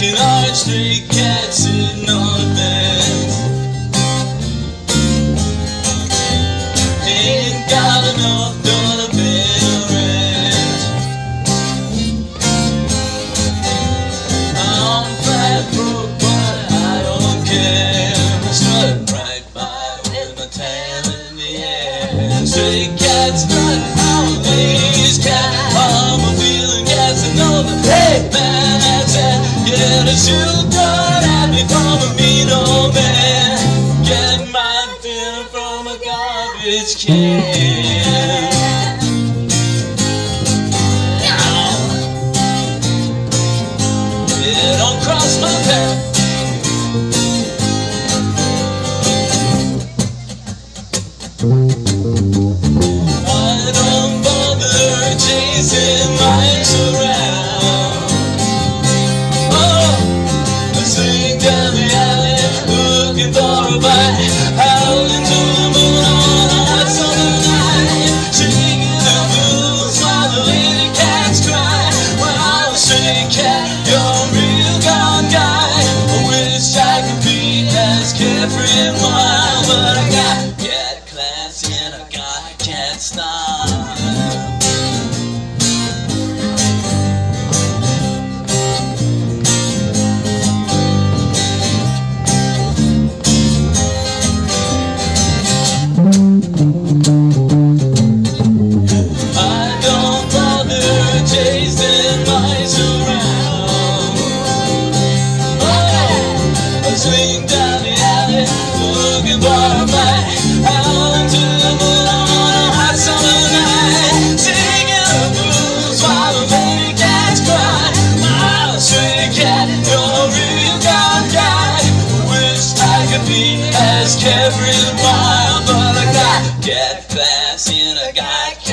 Can I stray cats in North bed? Ain't got enough dollar bill rent. I'm fat broke, but I don't care. I strut right by with my tail in the air. Stray cats. Get a shoe done at me a mean old man. Get my from a garbage can. Looking for a bite. Howling to the moon on a summer night. The blues while the cats cry. You're a real gone guy. I wish I could be as carefree and wild, but I got chasing mice around. Oh, I swing down the alley, looking for a fight. Out into the moon on a hot summer night. Singing the blues while the baby cats cry. My a guy. As but I got cat fast and I got